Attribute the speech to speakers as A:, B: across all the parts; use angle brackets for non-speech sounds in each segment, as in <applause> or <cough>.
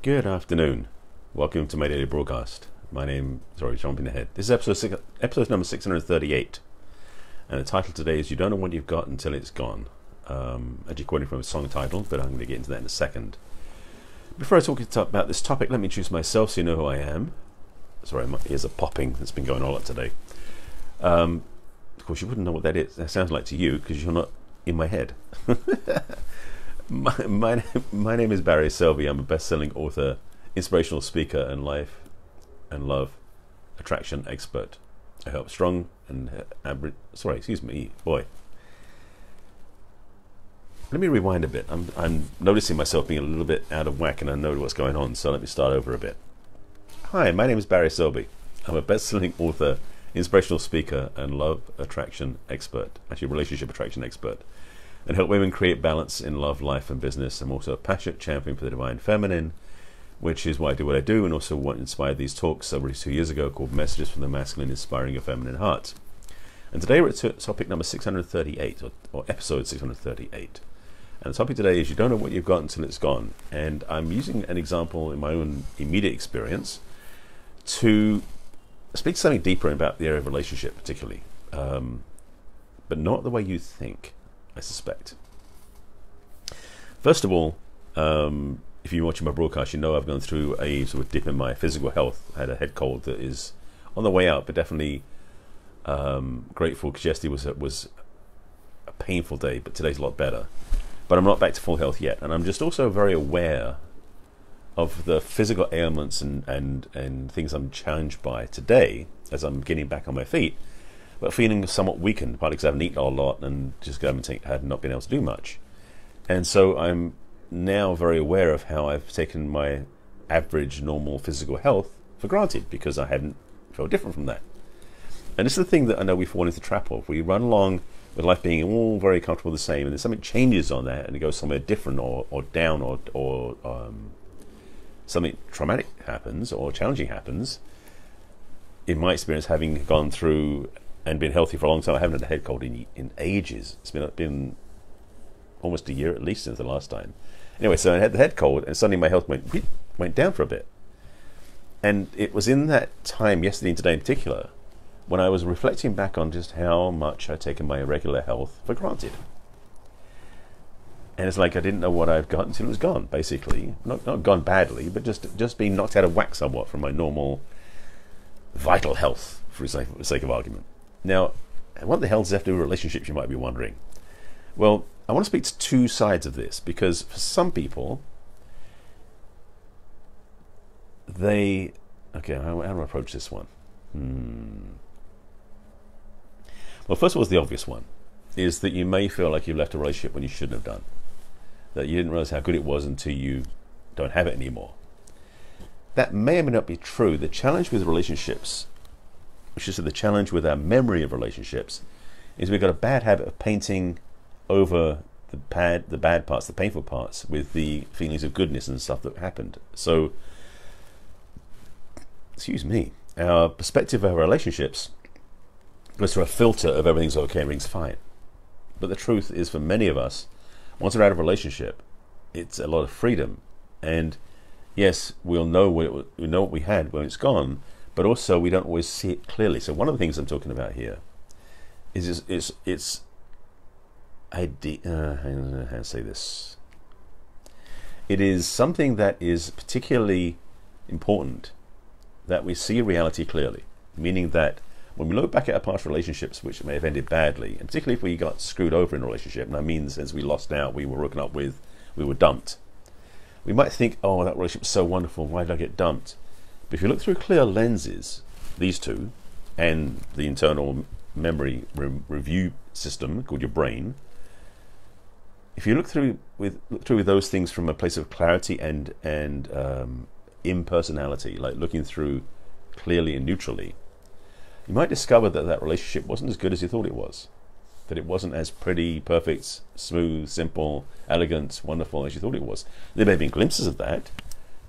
A: Good afternoon. Welcome to my daily broadcast. My name, sorry, jumping ahead. This is episode six, episode number 638. And the title today is You Don't Know What You've Got Until It's Gone. Um, actually, quoting from a song title, but I'm going to get into that in a second. Before I talk about this topic, let me introduce myself so you know who I am. Sorry, my ears are popping. That's been going on a lot today. Um, of course, you wouldn't know what that is. That sounds like to you because you're not in my head. <laughs> my, my, name is Barry Selby. I'm a best-selling author, inspirational speaker, and life and love attraction expert. I help strong and uh, average. Sorry, excuse me, boy. Let me rewind a bit. I'm, I'm noticing myself being a little bit out of whack, and I know what's going on. So let me start over a bit. Hi, my name is Barry Selby. I'm a best-selling author, inspirational speaker, and love attraction expert. Actually, relationship attraction expert and help women create balance in love, life, and business. I'm also a passionate champion for the divine feminine, which is why I do what I do, and also what inspired these talks over two years ago called Messages from the Masculine Inspiring Your Feminine Heart. And today we're at topic number 638, or, or episode 638. And the topic today is you don't know what you've got until it's gone. And I'm using an example in my own immediate experience to speak something deeper about the area of relationship, particularly, um, but not the way you think. I suspect. First of all, um, if you're watching my broadcast, you know I've gone through a sort of dip in my physical health. I had a head cold that is on the way out, but definitely um, grateful because yesterday was was a painful day, but today's a lot better. But I'm not back to full health yet, and I'm just also very aware of the physical ailments and, and, and things I'm challenged by today as I'm getting back on my feet but feeling somewhat weakened, partly because I haven't eaten a lot and just haven't had not been able to do much. And so I'm now very aware of how I've taken my average normal physical health for granted because I hadn't felt different from that. And this is the thing that I know we fall into the trap of. We run along with life being all very comfortable the same, and then something changes on that and it goes somewhere different or, or down or, or um, something traumatic happens or challenging happens. In my experience, having gone through and been healthy for a long time. I haven't had a head cold in, in ages. It's been been almost a year at least since the last time. Anyway, so I had the head cold, and suddenly my health went went down for a bit. And it was in that time, yesterday and today in particular, when I was reflecting back on just how much I'd taken my irregular health for granted. And it's like I didn't know what I'd got until it was gone, basically. Not not gone badly, but just just being knocked out of whack somewhat from my normal vital health, for the sake of argument. Now, what the hell does that have to do with relationships, you might be wondering? Well, I want to speak to two sides of this because for some people, they. Okay, how, how do I approach this one? Hmm. Well, first of all, the obvious one is that you may feel like you've left a relationship when you shouldn't have done. That you didn't realize how good it was until you don't have it anymore. That may or may not be true. The challenge with relationships which is the challenge with our memory of relationships, is we've got a bad habit of painting over the bad, the bad parts, the painful parts, with the feelings of goodness and stuff that happened. So, excuse me, our perspective of our relationships goes through a filter of everything's okay, everything's fine. But the truth is, for many of us, once we're out of a relationship, it's a lot of freedom. And yes, we'll know what, we know what we had when it's gone, but also we don't always see it clearly. So one of the things I'm talking about here is it's it's idea. Uh, how to say this? It is something that is particularly important that we see reality clearly, meaning that when we look back at our past relationships, which may have ended badly, and particularly if we got screwed over in a relationship, and that means as we lost out, we were broken up with, we were dumped. We might think, oh, that relationship was so wonderful. Why did I get dumped? If you look through clear lenses, these two, and the internal memory re- review system called your brain, if you look through with look through with those things from a place of clarity and and um, impersonality, like looking through clearly and neutrally, you might discover that that relationship wasn't as good as you thought it was. That it wasn't as pretty, perfect, smooth, simple, elegant, wonderful as you thought it was. There may have been glimpses of that,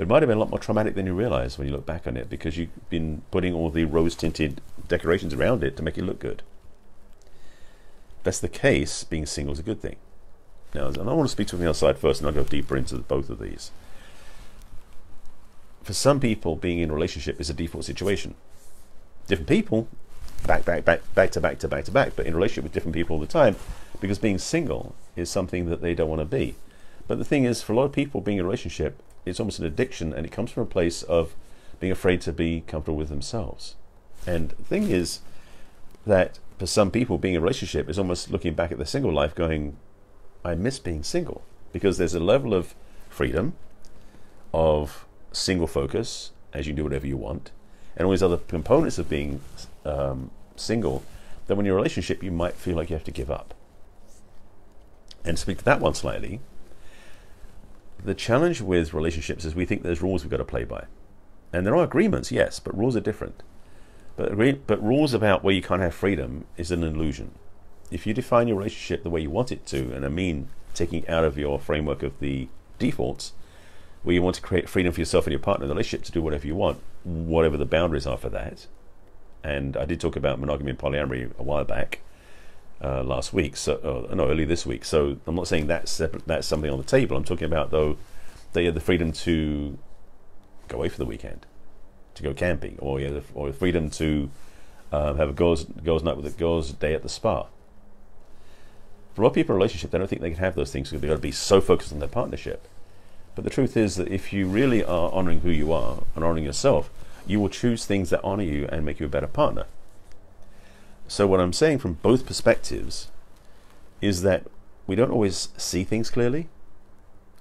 A: but it might have been a lot more traumatic than you realize when you look back on it because you've been putting all the rose tinted decorations around it to make it look good. If that's the case, being single is a good thing. Now, and I want to speak to the other side first and I'll go deeper into both of these. for some people, being in a relationship is a default situation. Different people, back, back, back, back to back to back to back, but in relationship with different people all the time, because being single is something that they don't want to be. But the thing is, for a lot of people, being in a relationship, it's almost an addiction, and it comes from a place of being afraid to be comfortable with themselves. And the thing is that for some people, being in a relationship is almost looking back at their single life, going, "I miss being single," because there's a level of freedom, of single focus, as you do whatever you want, and all these other components of being um, single, that when you're in a relationship, you might feel like you have to give up. And speak to that one slightly, the challenge with relationships is we think there's rules we've got to play by. And there are agreements, yes, but rules are different. But, but rules about where you can't have freedom is an illusion. If you define your relationship the way you want it to, and I mean taking out of your framework of the defaults, where you want to create freedom for yourself and your partner in the relationship to do whatever you want, whatever the boundaries are for that. And I did talk about monogamy and polyamory a while back, uh, last week, so uh, no, early this week. So I'm not saying that's separate, that's something on the table. I'm talking about though they have the freedom to go away for the weekend, to go camping, or you know, or the freedom to um, have a girls girls night with a girls day at the spa. For a lot of people in a relationship, they don't think they can have those things because they've got to be so focused on their partnership. But the truth is that if you really are honoring who you are and honoring yourself, you will choose things that honor you and make you a better partner. So, what I'm saying from both perspectives is that we don't always see things clearly,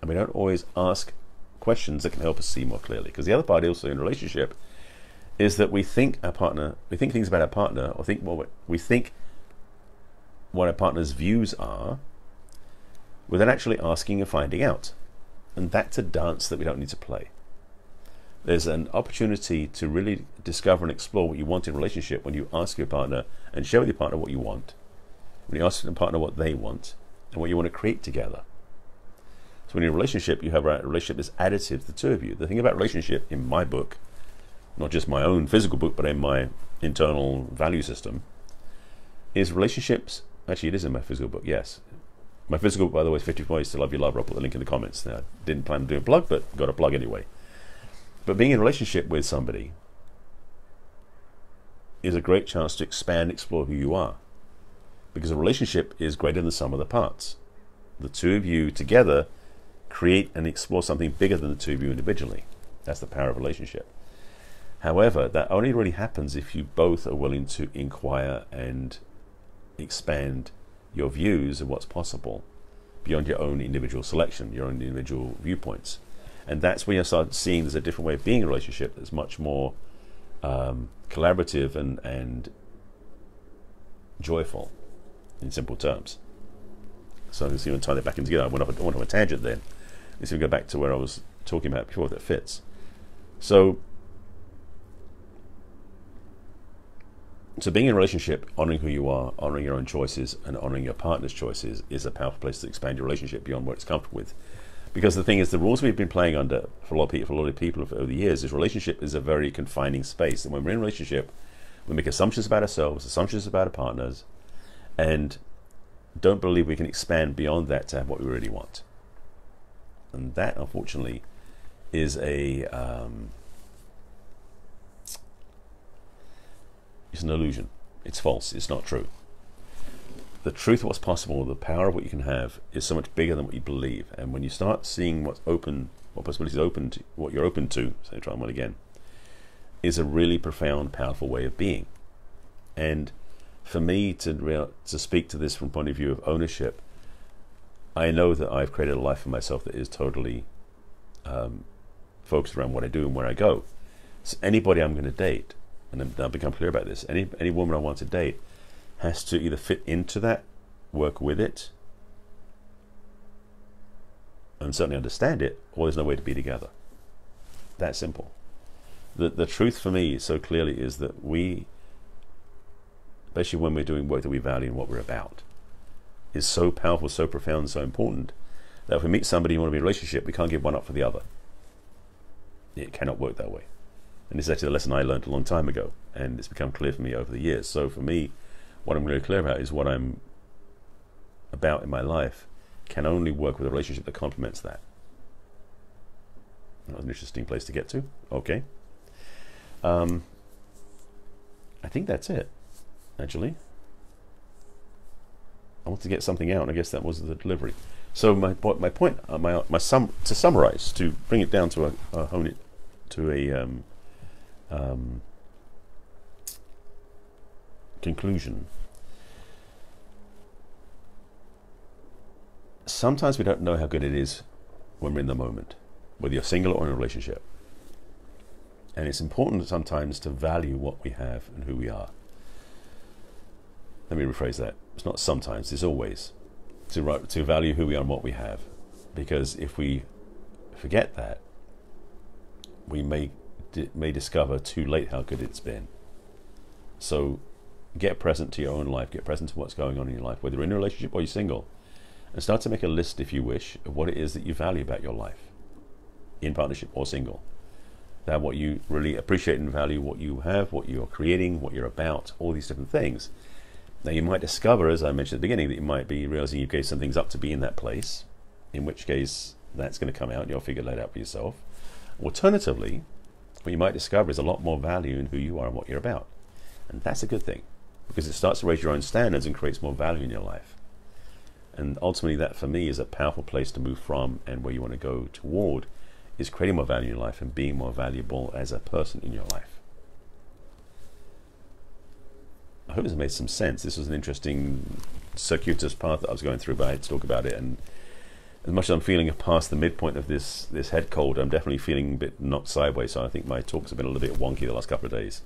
A: and we don't always ask questions that can help us see more clearly. Because the other part, also in relationship, is that we think our partner, we think things about our partner, or think what we think what our partner's views are, without actually asking and finding out. And that's a dance that we don't need to play. There's an opportunity to really discover and explore what you want in a relationship when you ask your partner and share with your partner what you want. When you ask your partner what they want and what you want to create together. So when you're in a relationship, you have a relationship that's additive to the two of you. The thing about relationship in my book, not just my own physical book, but in my internal value system, is relationships. Actually, it is in my physical book. Yes, my physical book, by the way, is 50 Ways to Love Your Lover. I'll put the link in the comments. Now, I didn't plan to do a plug, but got a plug anyway. But being in a relationship with somebody is a great chance to expand, explore who you are. Because a relationship is greater than the sum of the parts. The two of you together create and explore something bigger than the two of you individually. That's the power of relationship. However, that only really happens if you both are willing to inquire and expand your views of what's possible beyond your own individual selection, your own individual viewpoints. And that's when you start seeing there's a different way of being in a relationship that's much more um, collaborative and, and joyful, in simple terms. So going to tie that back in together. I went off, I went off a tangent then. Let's go back to where I was talking about before that fits. So so being in a relationship, honoring who you are, honoring your own choices, and honoring your partner's choices is a powerful place to expand your relationship beyond what it's comfortable with. Because the thing is, the rules we've been playing under for a lot of people, for a lot of people over the years, is relationship is a very confining space. And when we're in a relationship, we make assumptions about ourselves, assumptions about our partners, and don't believe we can expand beyond that to have what we really want. And that, unfortunately, is a um, it's an illusion. It's false. It's not true. The truth of what's possible, the power of what you can have, is so much bigger than what you believe. And when you start seeing what's open, what possibilities open to, what you're open to, say try one again, is a really profound, powerful way of being. And for me to to speak to this from point of view of ownership, I know that I've created a life for myself that is totally um, focused around what I do and where I go. So anybody I'm going to date and I've become clear about this, any any woman I want to date has to either fit into that, work with it, and certainly understand it, or there's no way to be together. That simple. The the truth for me so clearly is that we, especially when we're doing work that we value and what we're about, is so powerful, so profound, so important that if we meet somebody and want to be in a relationship, we can't give one up for the other. It cannot work that way. And it's actually a lesson I learned a long time ago, and it's become clear for me over the years. So for me, what I'm really clear about is what I'm about in my life can only work with a relationship that complements that. That was an interesting place to get to. Okay. Um, I think that's it, actually. I want to get something out, and I guess that was the delivery. So my my point, uh, my my sum to summarize, to bring it down to a, a hone it to a um, um, conclusion. Sometimes we don't know how good it is when we're in the moment, whether you're single or in a relationship. And it's important sometimes to value what we have and who we are. Let me rephrase that. It's not sometimes, it's always. To, to value who we are and what we have. Because if we forget that, we may, may discover too late how good it's been. So get present to your own life, get present to what's going on in your life, whether you're in a relationship or you're single, and start to make a list, if you wish, of what it is that you value about your life, in partnership or single. That what you really appreciate and value, what you have, what you're creating, what you're about, all these different things. Now, you might discover, as I mentioned at the beginning, that you might be realizing you gave some things up to be in that place, in which case that's going to come out and you'll figure that out for yourself. Alternatively, what you might discover is a lot more value in who you are and what you're about. And that's a good thing because it starts to raise your own standards and creates more value in your life. And ultimately, that for me is a powerful place to move from and where you want to go toward is creating more value in your life and being more valuable as a person in your life. I hope this made some sense. This was an interesting circuitous path that I was going through, but I had to talk about it. And as much as I'm feeling past the midpoint of this this head cold, I'm definitely feeling a bit knocked sideways. So I think my talks have been a little bit wonky the last couple of days.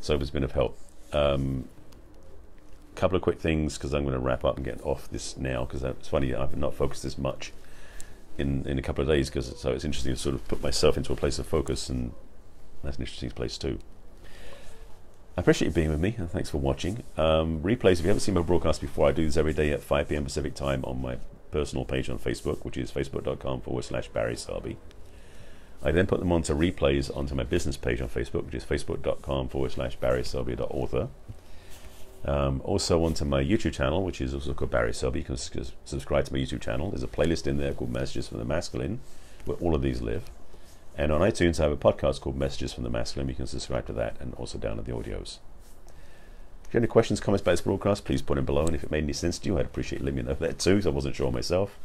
A: So it's been of help. Um, couple of quick things because I'm going to wrap up and get off this now because it's funny I've not focused this much in in a couple of days because so it's interesting to sort of put myself into a place of focus and that's an interesting place too. I appreciate you being with me and thanks for watching. Um, replays, if you haven't seen my broadcast before, I do this every day at 5 p.m. Pacific time on my personal page on Facebook, which is facebook.com forward slash Barry Selby. I then put them onto replays onto my business page on Facebook, which is facebook.com forward slash Barry Selby.author. Um, also onto my YouTube channel, which is also called Barry Selby. You can subscribe to my YouTube channel. There's a playlist in there called Messages from the Masculine, where all of these live. And on iTunes, I have a podcast called Messages from the Masculine. You can subscribe to that and also download the audios. If you have any questions, comments about this broadcast, please put them below. And if it made any sense to you, I'd appreciate letting me know that too, because I wasn't sure myself.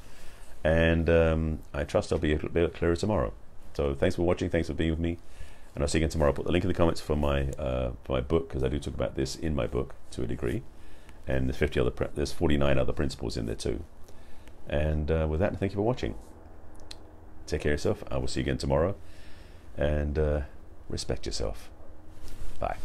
A: And um, I trust I'll be a bit clearer tomorrow. So thanks for watching. Thanks for being with me and I'll see you again tomorrow. I'll put the link in the comments for my uh, for my book because I do talk about this in my book to a degree, and there's 50 other there's 49 other principles in there too. And uh, with that, thank you for watching. Take care of yourself. I will see you again tomorrow, and uh, respect yourself. Bye.